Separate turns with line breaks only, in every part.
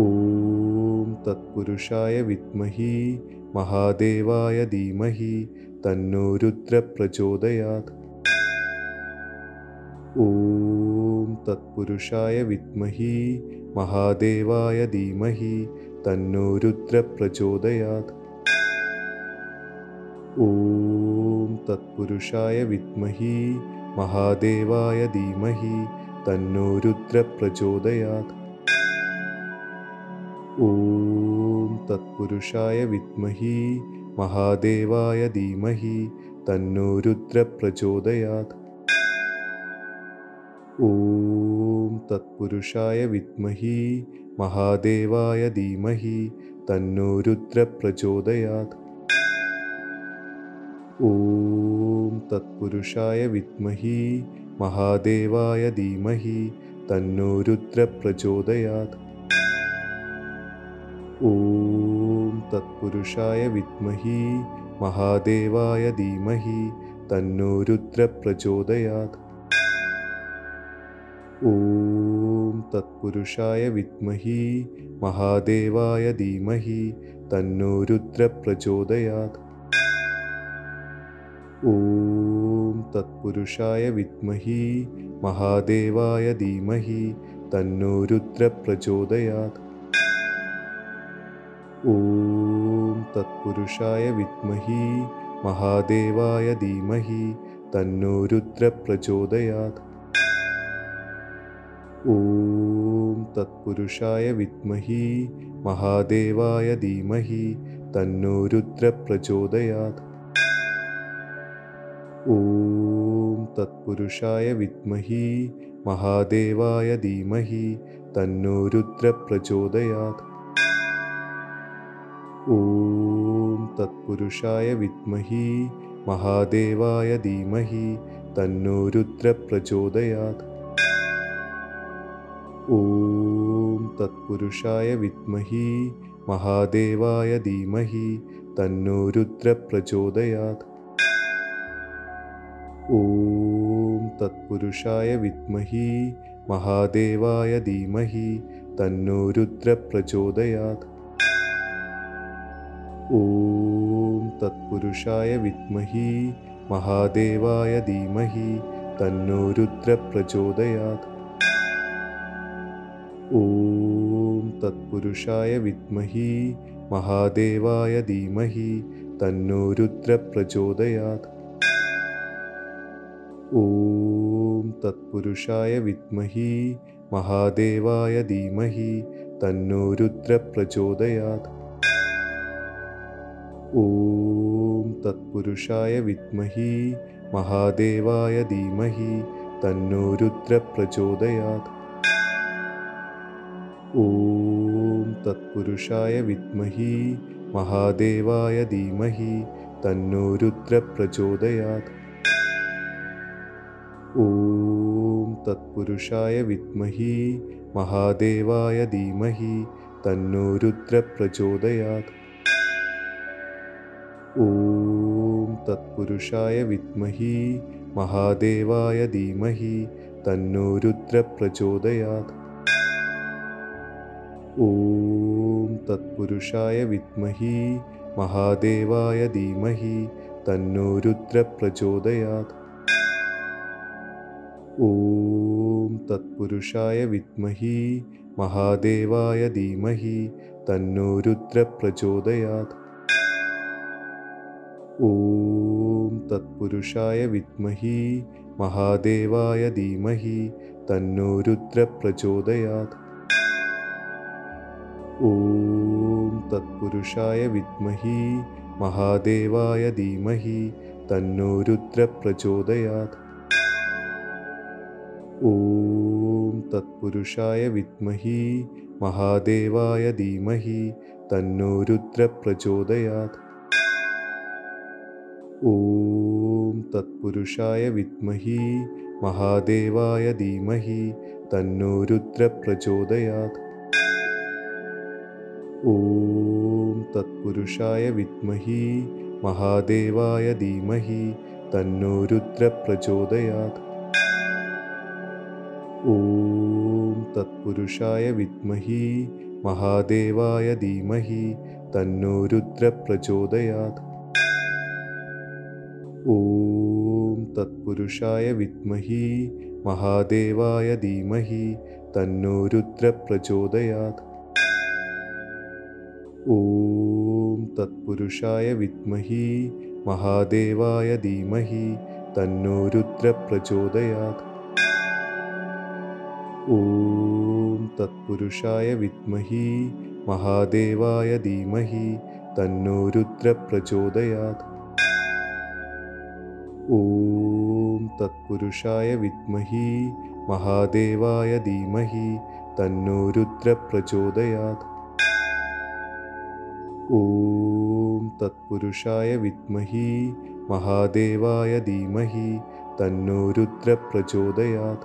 ॐ तत्पुरुषाय विद्महे महादेवाय धीमहि तन्नो रुद्रप्रचोदयात् ॐ तत्पुरुषाय विद्महे महादेवाय धीमहि तन्नो रुद्रप्रचोदयात् ॐ तत्पुरुषाय विद्महे महादेवाय धीमहि तन्नो रुद्रप्रचोदयात् ॐ तत्पुरुषाय विद्महे महादेवाय धीमहि तन्नो रुद्रप्रचोदयात् ॐ तत्पुरुषाय विद्महे महादेवाय धीमहि तन्नो रुद्रप्रचोदयात् ॐ तत्पुरुषाय विद्महे महादेवाय धीमहि तन्नो रुद्रप्रचोदयात् ॐ तत्पुरुषाय विद्महे महादेवाय धीमहि तन्नो रुद्रप्रचोदयात् ॐ तत्पुरुषाय विद्महे महादेवाय धीमहि तन्नो रुद्रप्रचोदयात् ॐ तत्पुरुषाय विद्महे महादेवाय धीमहि तन्नो रुद्रप्रचोदयात् ॐ तत्पुरुषाय विद्महे महादेवाय धीमहि तन्नो रुद्रप्रचोदयात् ॐ तत्पुरुषाय विद्महे महादेवाय धीमहि तन्नो रुद्रप्रचोदयात् ॐ तत्पुरुषाय विद्महे महादेवाय धीमहि तन्नो रुद्रप्रचोदयात् ॐ तत्पुरुषाय विद्महे महादेवाय धीमहि तन्नो रुद्रप्रचोदयात् ॐ तत्पुरुषाय विद्महे महादेवाय धीमहि तन्नो रुद्रप्रचोदयात् ॐ तत्पुरुषाय विद्महे महादेवाय धीमहि तन्नो रुद्रप्रचोदयात् ॐ तत्पुरुषाय विद्महे महादेवाय धीमहि तन्नो रुद्रप्रचोदयात् ॐ तत्पुरुषाय विद्महे महादेवाय धीमहि तन्नो रुद्रप्रचोदयात् ॐ तत्पुरुषाय विद्महे महादेवाय धीमहि तन्नो रुद्रप्रचोदयात् ॐ तत्पुरुषाय विद्महे महादेवाय धीमहि तन्नो रुद्रप्रचोदयात् ॐ तत्पुरुषाय विद्महे महादेवाय धीमहि तन्नो रुद्रप्रचोदयात् ॐ तत्पुरुषाय विद्महे महादेवाय धीमहि तन्नो रुद्रप्रचोदयात् ॐ तत्पुरुषाय विद्महे महादेवाय धीमहि तन्नो रुद्रप्रचोदयात्। ॐ तत्पुरुषाय विद्महे महादेवाय धीमहि तन्नो रुद्रप्रचोदयात्। ॐ तत्पुरुषाय विद्महे महादेवाय धीमहि तन्नो रुद्रप्रचोदयात् ॐ तत्पुरुषाय विद्महे महादेवाय धीमहि तन्नो रुद्रप्रचोदयात् ॐ तत्पुरुषाय विद्महे महादेवाय धीमहि तन्नो रुद्रप्रचोदयात् ॐ तत्पुरुषाय विद्महे महादेवाय धीमहि तन्नो रुद्रप्रचोदयात् ॐ तत्पुरुषाय विद्महे महादेवाय धीमहि तन्नो रुद्रप्रचोदयात् ॐ तत्पुरुषाय विद्महे महादेवाय धीमहि तन्नो रुद्रप्रचोदयात् ॐ तत्पुरुषाय विद्महे महादेवाय धीमहि तन्नो रुद्रप्रचोदयात् ॐ तत्पुरुषाय विद्महि महादेवाय धीमहि तन्नो रुद्रप्रचोदयात् ॐ तत्पुरुषाय विद्महि महादेवाय धीमहि तन्नो रुद्रप्रचोदयात् ॐ तत्पुरुषाय विद्महि महादेवाय धीमहि तन्नो रुद्रप्रचोदयात् ॐ तत्पुरुषाय विद्महि महादेवाय धीमहि तन्नो रुद्रप्रचोदयात् ॐ तत्पुरुषाय विद्महि महादेवाय धीमहि तन्नो रुद्रप्रचोदयात्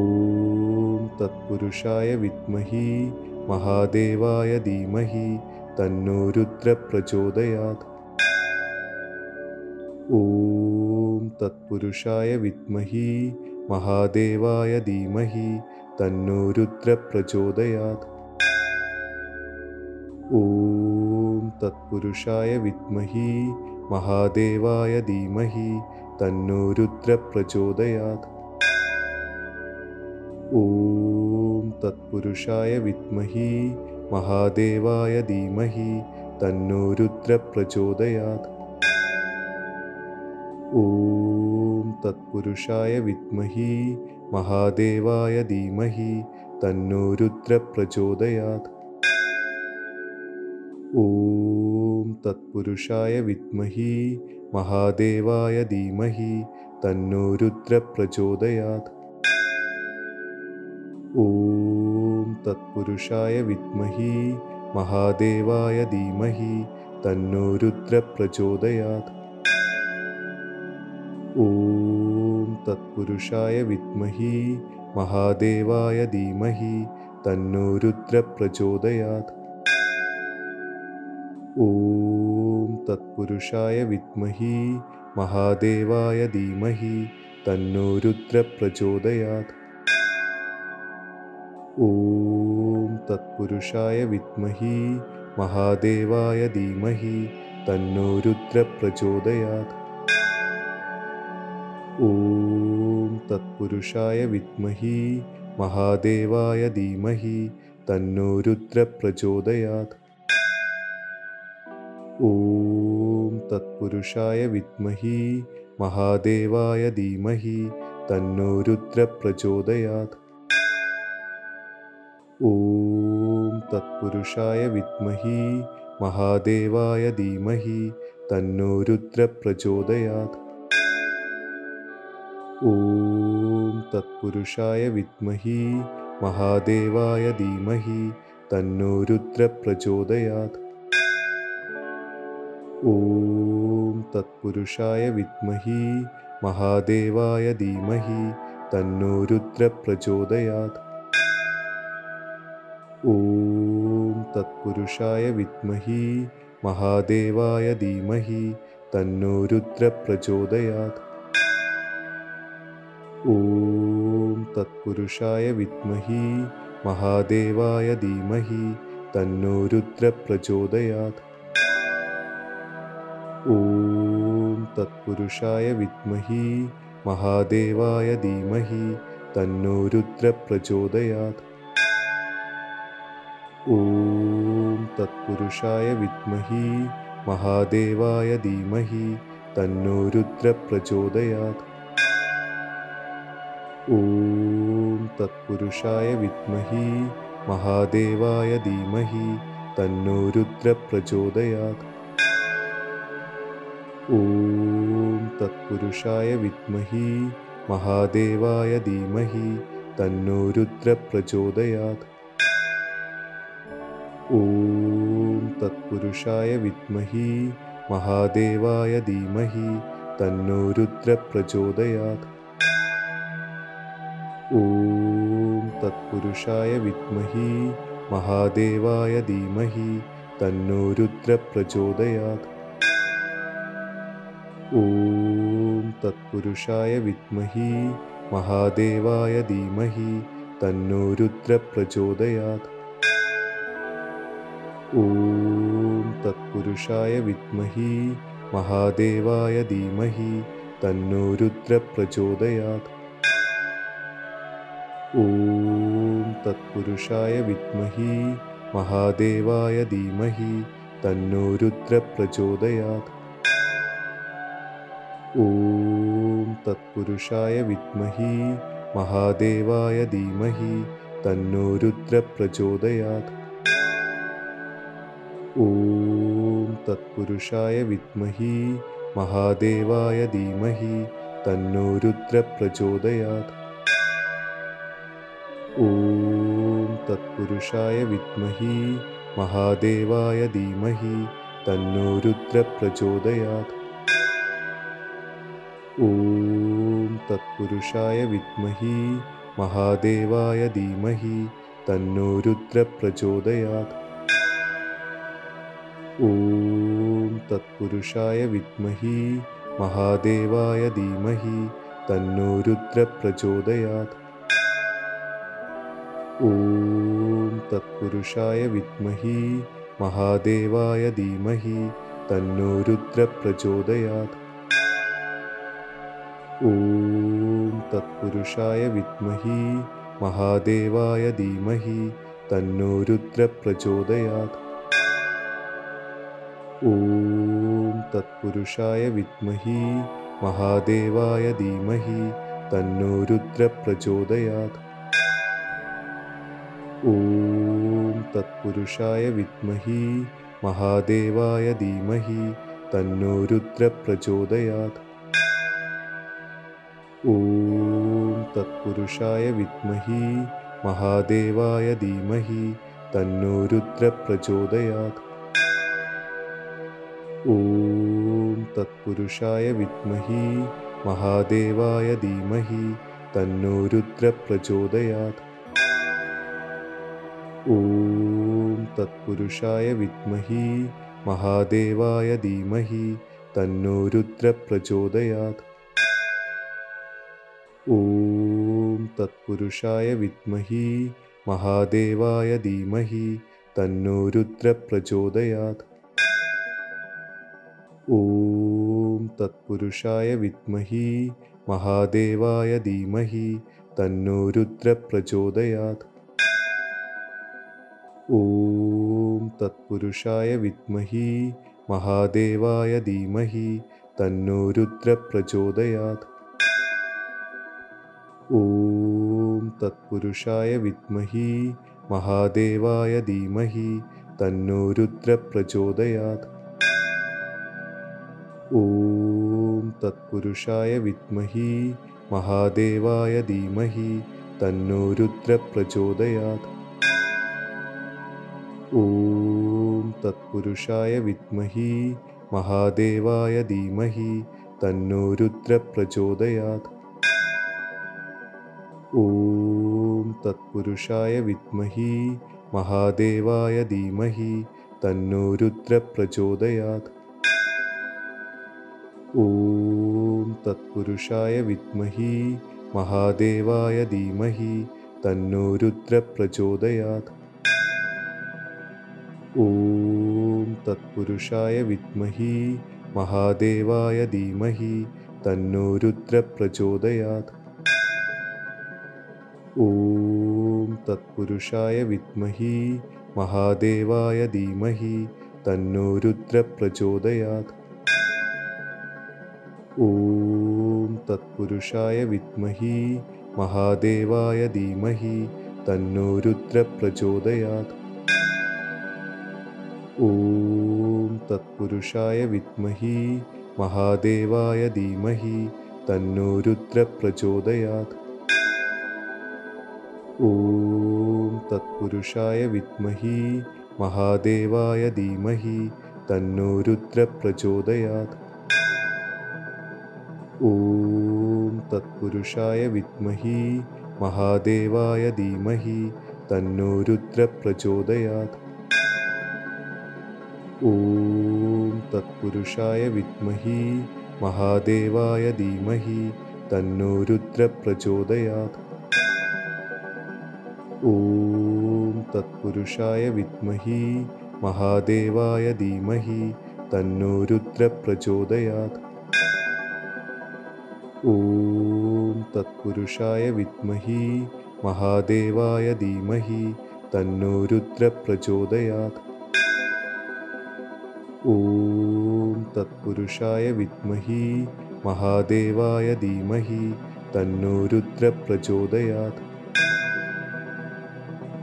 ॐ तत्पुरुषाय विद्महि महादेवाय धीमहि तन्नो रुद्रप्रचोदयात् ॐ तत्पुरुषाय विद्महि महादेवाय धीमहि तन्नो रुद्रप्रचोदयात् ॐ तत्पुरुषाय विद्महि महादेवाय धीमहि तन्नो रुद्रप्रचोदयात् ॐ तत्पुरुषाय विद्महि महादेवाय धीमहि तन्नो रुद्रप्रचोदयात् ॐ तत्पुरुषाय विद्महि महादेवाय धीमहि तन्नो रुद्रप्रचोदयात् ॐ तत्पुरुषाय विद्महि महादेवाय धीमहि तन्नो रुद्रप्रचोदयात् ॐ तत्पुरुषाय विद्महि महादेवाय धीमहि तन्नो रुद्रप्रचोदयात् ॐ तत्पुरुषाय विद्महि महादेवाय धीमहि तन्नो रुद्रप्रचोदयात् ॐ तत्पुरुषाय विद्महि महादेवाय धीमहि तन्नो रुद्रप्रचोदयात् ॐ तत्पुरुषाय विद्महि महादेवाय धीमहि तन्नो रुद्रप्रचोदयात् ॐ तत्पुरुषाय विद्महि महादेवाय धीमहि तन्नो रुद्रप्रचोदयात् ॐ तत्पुरुषाय विद्महि महादेवाय धीमहि तन्नो रुद्रप्रचोदयात् ॐ तत्पुरुषाय विद्महि महादेवाय धीमहि तन्नो रुद्रप्रचोदयात् ॐ तत्पुरुषाय विद्महि महादेवाय धीमहि तन्नो रुद्रप्रचोदयात् ॐ तत्पुरुषाय विद्महि महादेवाय धीमहि तन्नो रुद्रप्रचोदयात् ॐ तत्पुरुषाय विद्महि महादेवाय धीमहि तन्नो रुद्रप्रचोदयात् ॐ तत्पुरुषाय विद्महि महादेवाय धीमहि तन्नो रुद्रप्रचोदयात्। ॐ तत्पुरुषाय विद्महि महादेवाय धीमहि तन्नो रुद्रप्रचोदयात्। ॐ तत्पुरुषाय विद्महि महादेवाय धीमहि तन्नो रुद्रप्रचोदयात् ॐ तत्पुरुषाय विद्महि महादेवाय धीमहि तन्नो रुद्रप्रचोदयात् ॐ तत्पुरुषाय विद्महि महादेवाय धीमहि तन्नो रुद्रप्रचोदयात् ॐ तत्पुरुषाय विद्महि महादेवाय धीमहि तन्नो रुद्रप्रचोदयात् ॐ तत्पुरुषाय विद्महि महादेवाय धीमहि तन्नो रुद्रप्रचोदयात् ॐ तत्पुरुषाय विद्महि महादेवाय धीमहि तन्नो रुद्रप्रचोदयात् ॐ तत्पुरुषाय विद्महे महादेवाय धीमहि तन्नो रुद्रप्रचोदयात् ॐ तत्पुरुषाय विद्महे महादेवाय धीमहि तन्नो रुद्रप्रचोदयात्। ॐ तत्पुरुषाय विद्महे महादेवाय धीमहि तन्नो रुद्रप्रचोदयात्। ॐ तत्पुरुषाय विद्महे महादेवाय धीमहि तन्नो रुद्रप्रचोदयात् ॐ तत्पुरुषाय विद्महे महादेवाय धीमहि तन्नो रुद्रप्रचोदयात् ॐ तत्पुरुषाय विद्महे महादेवाय धीमहि तन्नो रुद्रप्रचोदयात् ॐ तत्पुरुषाय विद्महे महादेवाय धीमहि तन्नो रुद्रप्रचोदयात् ॐ तत्पुरुषाय विद्महे महादेवाय धीमहि तन्नो रुद्रप्रचोदयात् ॐ तत्पुरुषाय विद्महे महादेवाय धीमहि तन्नो रुद्रप्रचोदयात् ॐ तत्पुरुषाय विद्महे महादेवाय धीमहि तन्नो रुद्रप्रचोदयात् ॐ तत्पुरुषाय विद्महे महादेवाय धीमहि तन्नो रुद्रप्रचोदयात्। ॐ तत्पुरुषाय विद्महे महादेवाय धीमहि तन्नो रुद्रप्रचोदयात्। ॐ तत्पुरुषाय विद्महे महादेवाय धीमहि तन्नो रुद्रप्रचोदयात् ॐ तत्पुरुषाय विद्महे महादेवाय धीमहि तन्नो रुद्रप्रचोदयात् ॐ तत्पुरुषाय विद्महे महादेवाय धीमहि तन्नो रुद्रप्रचोदयात् ॐ तत्पुरुषाय विद्महे महादेवाय धीमहि तन्नो रुद्रप्रचोदयात् ॐ तत्पुरुषाय विद्महे महादेवाय धीमहि तन्नो रुद्रप्रचोदयात् ॐ तत्पुरुषाय विद्महे महादेवाय धीमहि तन्नो रुद्रप्रचोदयात् ॐ तत्पुरुषाय विद्महे महादेवाय धीमहि तन्नो रुद्रप्रचोदयात् ॐ तत्पुरुषाय विद्महे महादेवाय धीमहि तन्नो रुद्रप्रचोदयात् ॐ तत्पुरुषाय विद्महे महादेवाय धीमहि तन्नो रुद्रप्रचोदयात् ॐ तत्पुरुषाय विद्महे महादेवाय धीमहि तन्नो रुद्रप्रचोदयात् ॐ तत्पुरुषाय विद्महे महादेवाय धीमहि तन्नो रुद्रप्रचोदयात् ॐ तत्पुरुषाय विद्महे महादेवाय धीमहि तन्नो रुद्रप्रचोदयात् ॐ तत्पुरुषाय विद्महे महादेवाय धीमहि तन्नो रुद्रप्रचोदयात् ॐ तत्पुरुषाय विद्महे महादेवाय धीमहि तन्नो रुद्रप्रचोदयात् ॐ तत्पुरुषाय विद्महे महादेवाय धीमहि तन्नो रुद्रप्रचोदयात् ॐ तत्पुरुषाय विद्महे महादेवाय धीमहि तन्नो रुद्रप्रचोदयात् ॐ तत्पुरुषाय विद्महे महादेवाय धीमहि तन्नो रुद्रप्रचोदयात् ॐ तत्पुरुषाय विद्महि महादेवाय धीमहि तन्नो रुद्रप्रचोदयात् ॐ तत्पुरुषाय विद्महि महादेवाय धीमहि तन्नो रुद्रप्रचोदयात् ॐ तत्पुरुषाय विद्महि महादेवाय धीमहि तन्नो रुद्रप्रचोदयात्।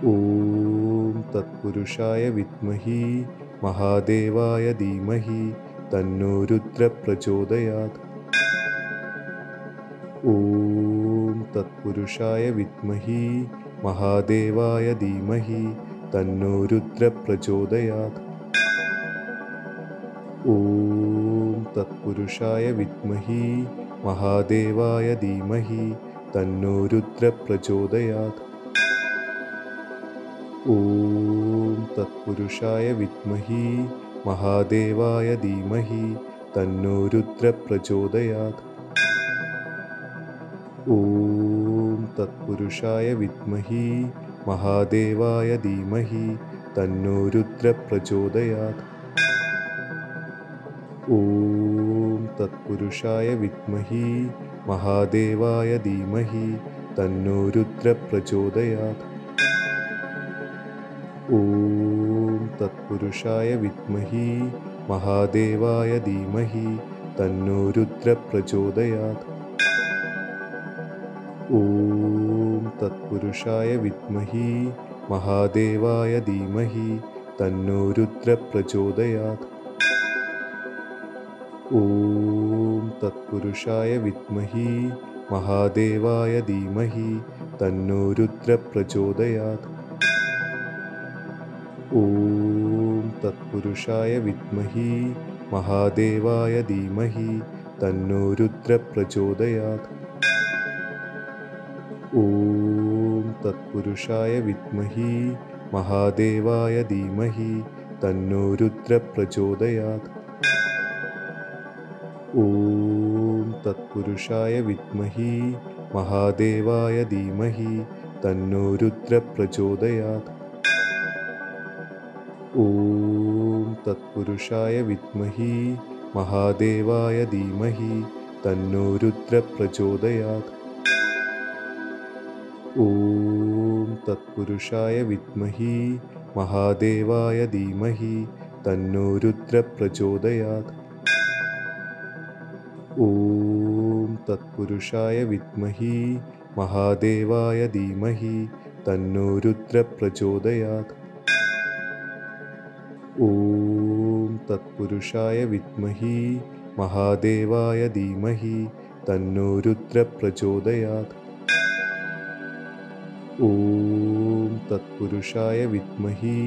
ॐ तत्पुरुषाय विद्महि महादेवाय धीमहि तन्नो रुद्रप्रचोदयात्। ॐ तत्पुरुषाय विद्महि महादेवाय धीमहि तन्नो रुद्रप्रचोदयात् ॐ तत्पुरुषाय विद्महि महादेवाय धीमहि तन्नो रुद्रप्रचोदयात् ॐ तत्पुरुषाय विद्महि महादेवाय धीमहि तन्नो रुद्रप्रचोदयात् ॐ तत्पुरुषाय विद्महि महादेवाय धीमहि तन्नो रुद्रप्रचोदयात् ॐ तत्पुरुषाय विद्महि महादेवाय धीमहि तन्नो रुद्रप्रचोदयात् ॐ तत्पुरुषाय विद्महि महादेवाय धीमहि तन्नो रुद्रप्रचोदयात् ॐ तत्पुरुषाय विद्महि महादेवाय धीमहि तन्नो रुद्रप्रचोदयात् ॐ तत्पुरुषाय विद्महि महादेवाय धीमहि तन्नो रुद्रप्रचोदयात् ॐ तत्पुरुषाय विद्महि महादेवाय धीमहि तन्नो रुद्रप्रचोदयात् ॐ तत्पुरुषाय विद्महि महादेवाय धीमहि तन्नो रुद्रप्रचोदयात् ॐ तत्पुरुषाय विद्महि महादेवाय धीमहि तन्नो रुद्रप्रचोदयात् ॐ तत्पुरुषाय विद्महि महादेवाय धीमहि तन्नो रुद्रप्रचोदयात् ॐ तत्पुरुषाय विद्महि महादेवाय धीमहि तन्नो रुद्रप्रचोदयात् ॐ तत्पुरुषाय विद्महि महादेवाय धीमहि तन्नो रुद्रप्रचोदयात् ॐ तत्पुरुषाय विद्महि महादेवाय धीमहि तन्नो रुद्रप्रचोदयात् ॐ तत्पुरुषाय विद्महि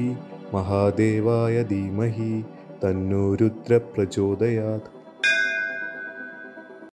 महादेवाय धीमहि तन्नो रुद्रप्रचोदयात्